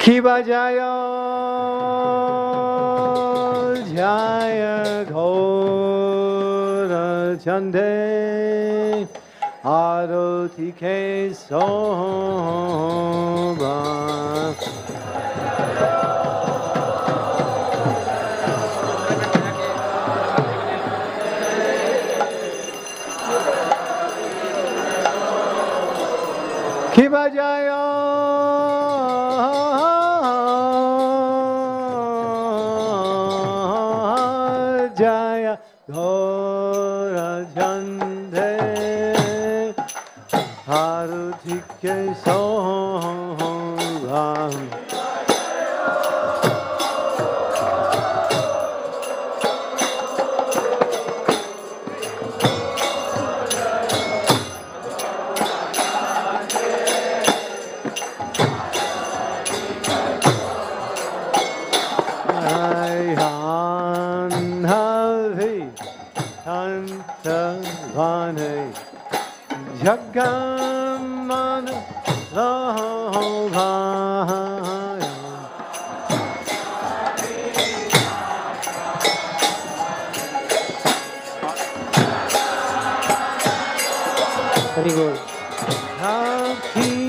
기바자여 자야 고라 전대 아로티케 소바. Very good. Hakini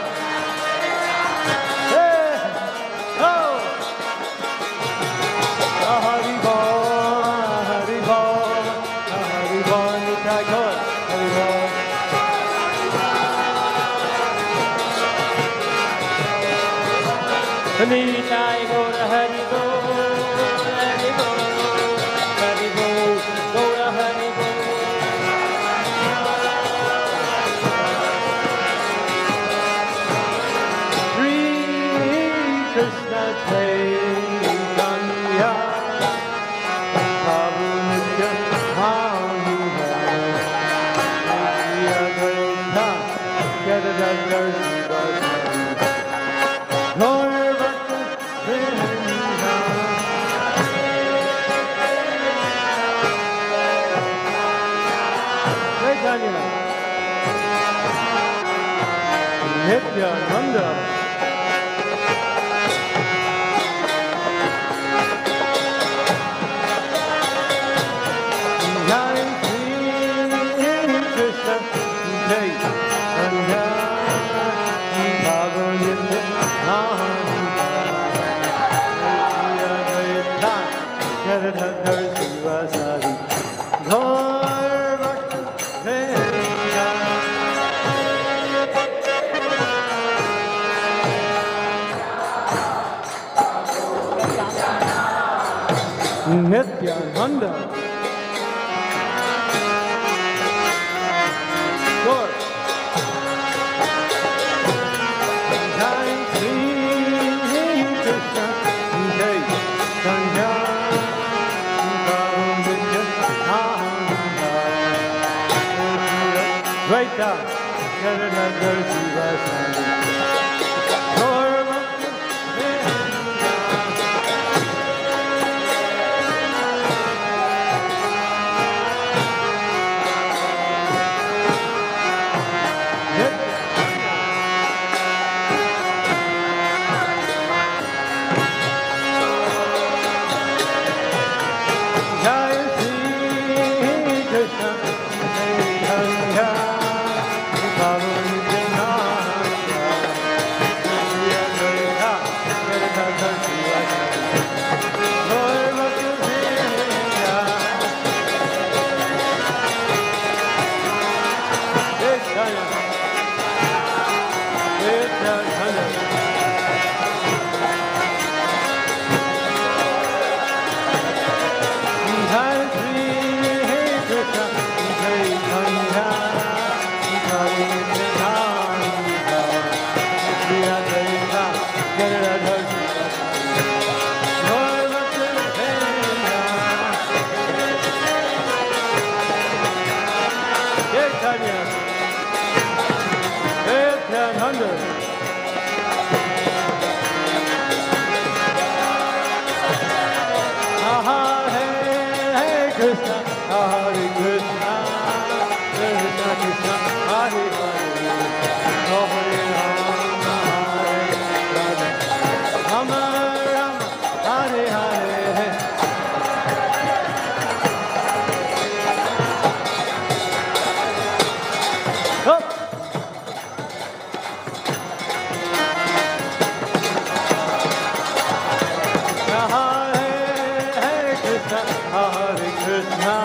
Krishna, Hare Krishna,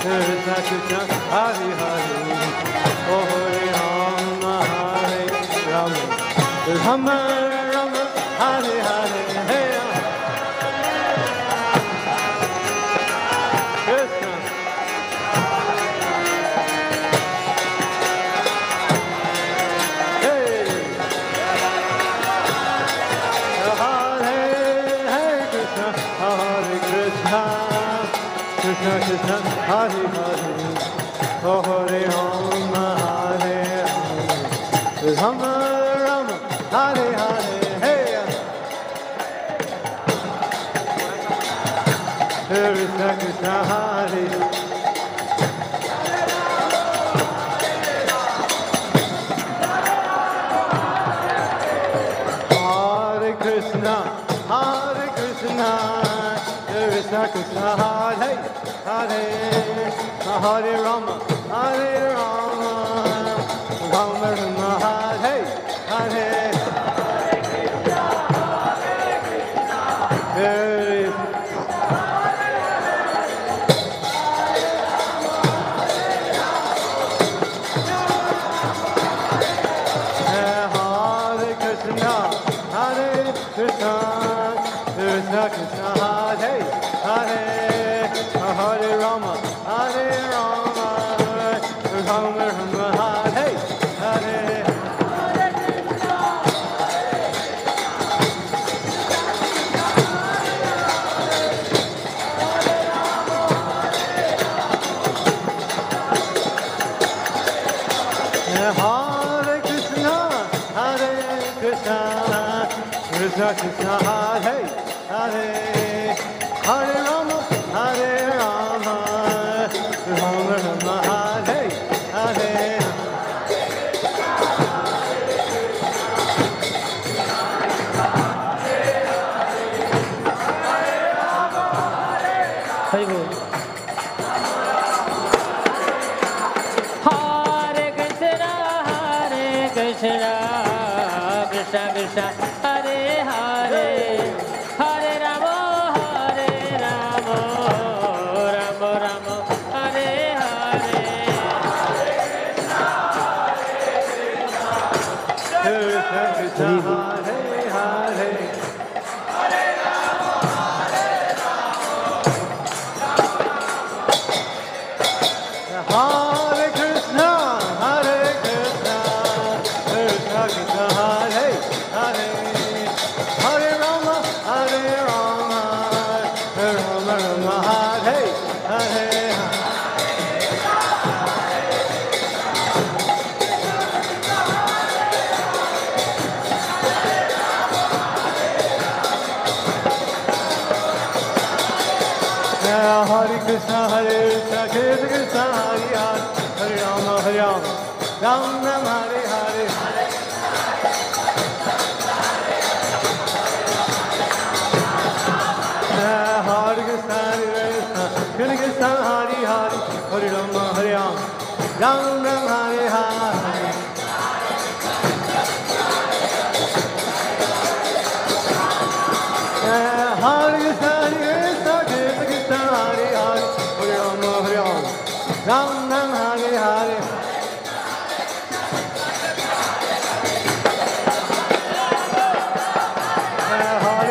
Krishna Krishna, Hare Hare. Oh, Hare Rama, Hare Rama, Rama Rama, Hare Hare. Hare Rama. Krishna Krishna Hare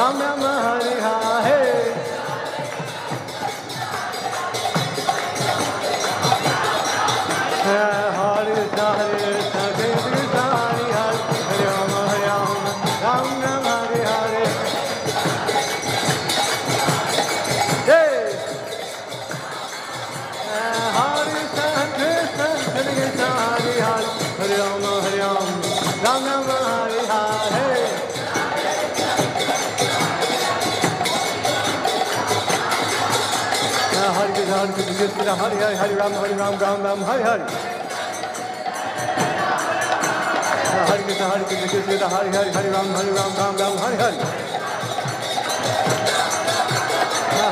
Ram Ram, Hare Hare. Hare Hare, Hare Ram, Hare Ram, Ram Ram, Hare Hare. Hare Krishna, Hare Krishna, Krishna Hare Hare, Hare Ram, Hare Ram, Ram Ram, Hare Hare.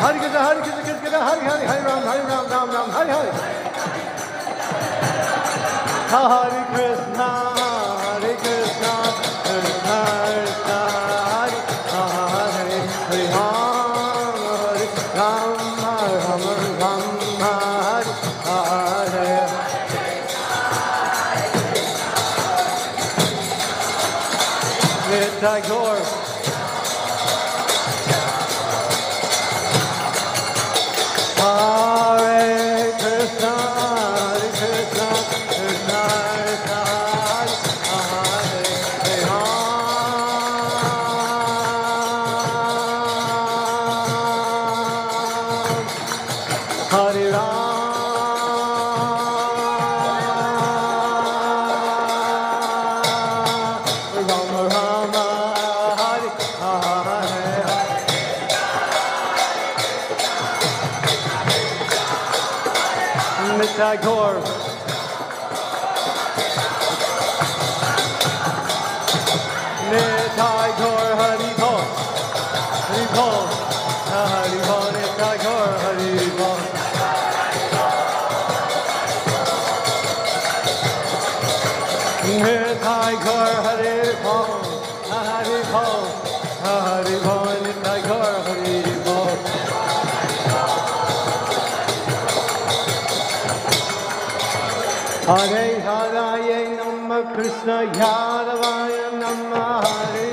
Hare Krishna, Hare Krishna, Krishna Hare Hare, Hare Ram, Hare Ram, Ram Ram, Hare Hare. Hare Krishna, তাই ঘর হরে ভব হরে ভব হরে ভবন তাই ঘর হরে ভব হরে হরায় নম কৃষ্ণ ঝারবায় নম হরে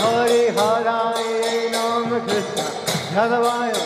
হরে হরায় নম Krishna ঝারবায়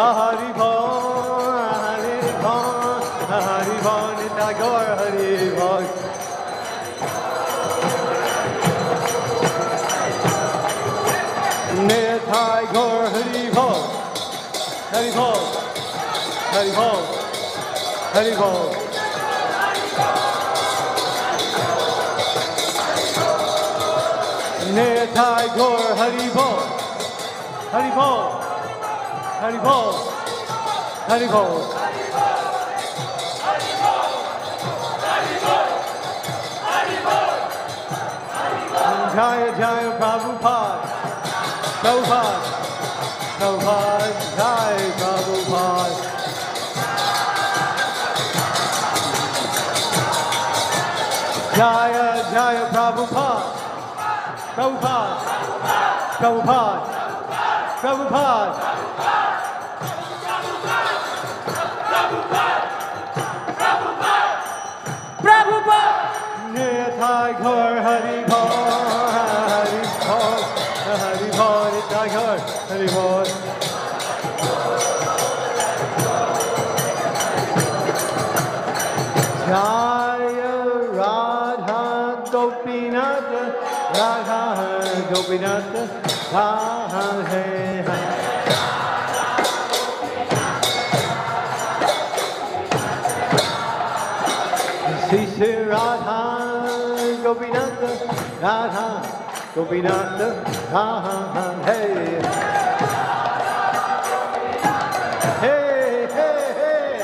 Hari Bhai. Hari Bol. Nitai Gaur Hari Bol, Hari Bol, Hari Bol, Hari Bol. Jaya Jaya Prabhupada, Prabhupada, Prabhupada, जय जय प्रभुपाद प्रभुपाद प्रभुपाद प्रभुपाद प्रभुपाद प्रभुपाद ने था घर हरि भाव गोपीनाथ हाँ है हाँ श्री श्री राधा गोपीनाथ राधा गोपीनाथ हाँ हाँ हाँ है Hey, hey, hey.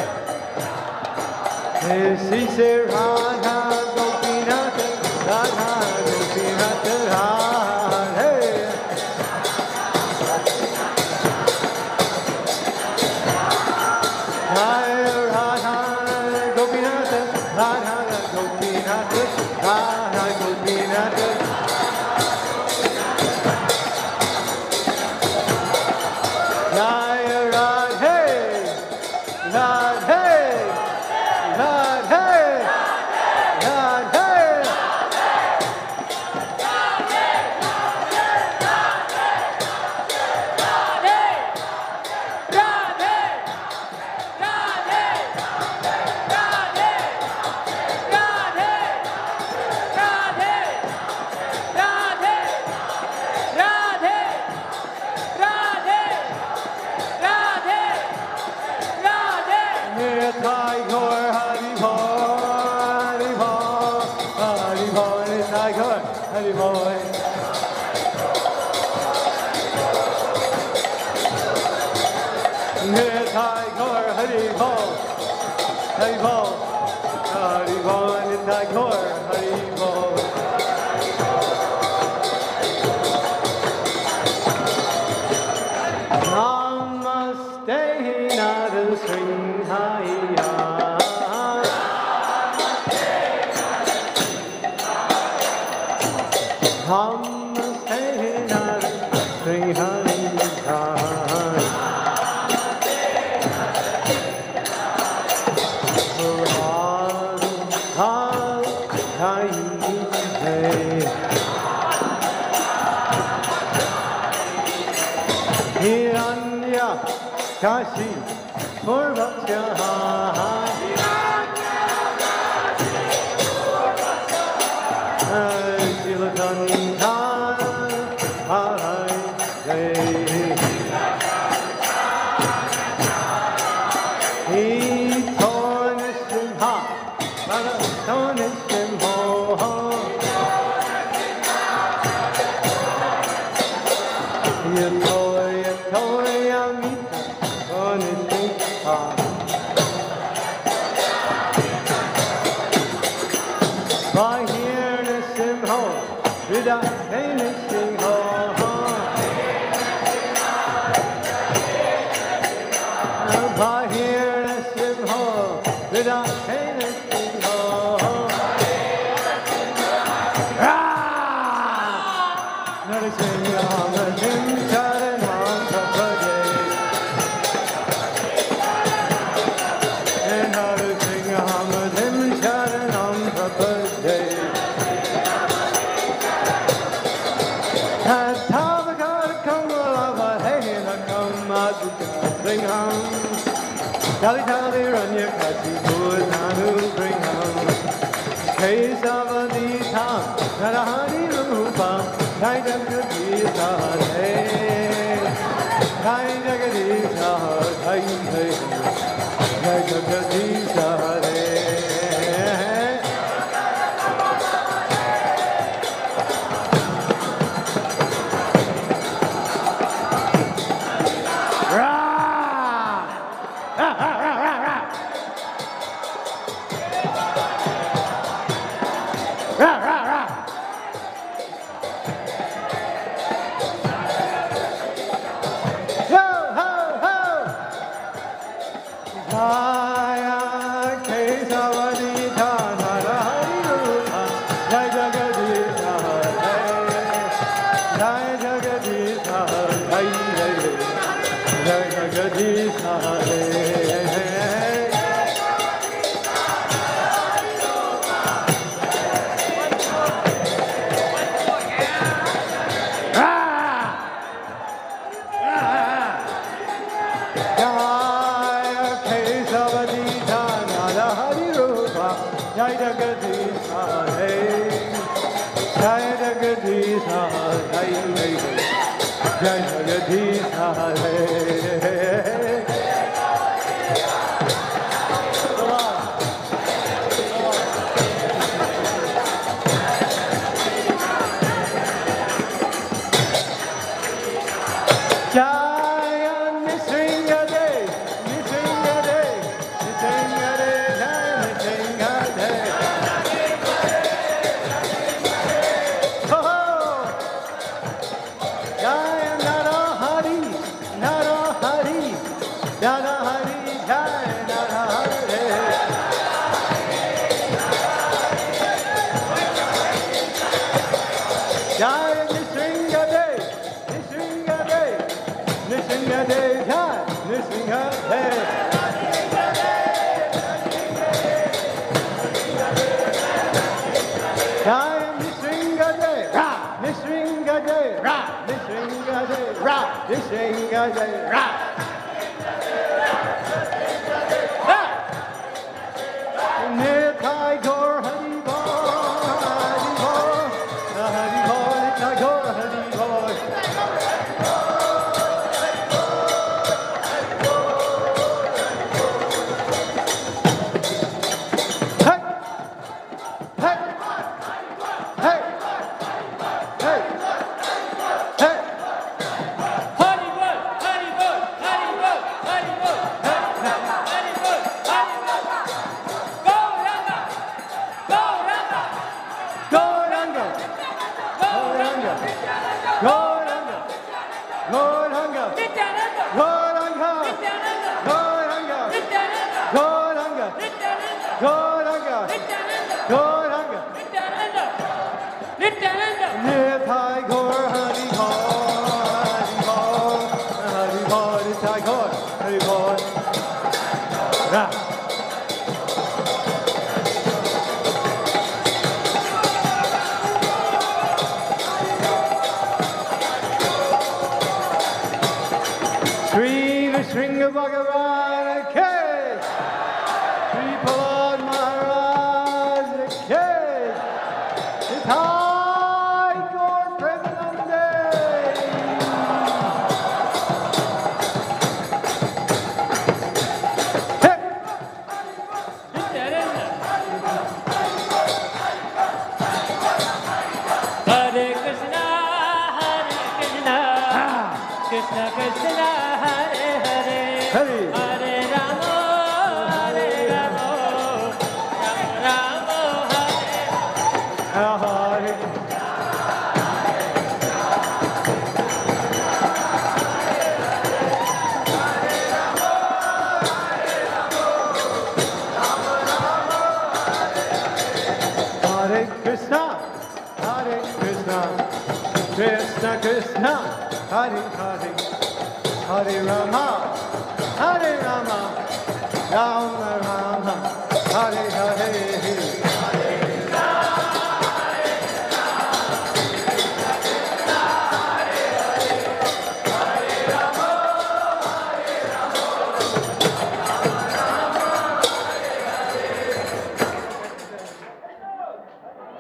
Hey, see, Sarah. Kashi पूर्वक्ष्यः Jagdish हरे साईं जगदीश हरे जय जगदीश हरे Rap. This ain't got a rap. you, Bhagavan.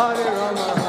Hare Rama.